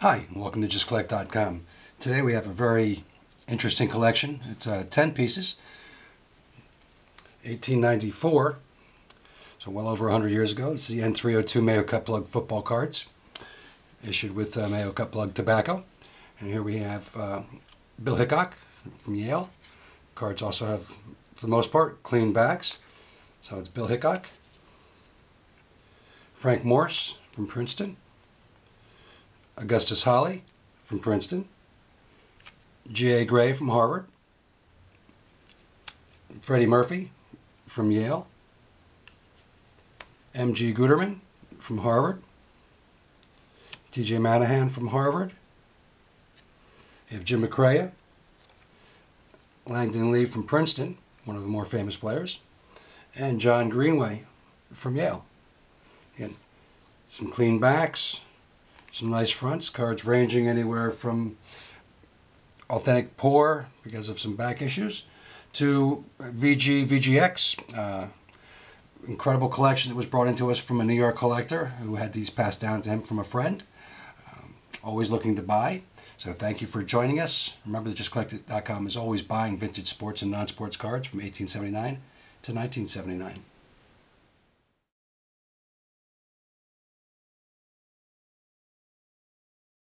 Hi, and welcome to JustCollect.com. Today we have a very interesting collection. It's uh, 10 pieces, 1894, so well over 100 years ago. This is the N302 Mayo Cut Plug football cards, issued with uh, Mayo Cut Plug tobacco. And here we have uh, Bill Hickok from Yale. Cards also have, for the most part, clean backs. So it's Bill Hickok. Frank Morse from Princeton. Augustus Holly from Princeton. G.A. Gray from Harvard. Freddie Murphy from Yale. M.G. Gonterman from Harvard. T.J. Manahan from Harvard. You have Jim McCrea. Langdon Lea from Princeton, one of the more famous players. And John Greenway from Yale. Again, some clean backs, some nice fronts, cards ranging anywhere from authentic poor because of some back issues to VG VGX. Uh, incredible collection that was brought into us from a New York collector who had these passed down to him from a friend. Um, always looking to buy. So thank you for joining us. Remember that JustCollect.com is always buying vintage sports and non-sports cards from 1879 to 1979.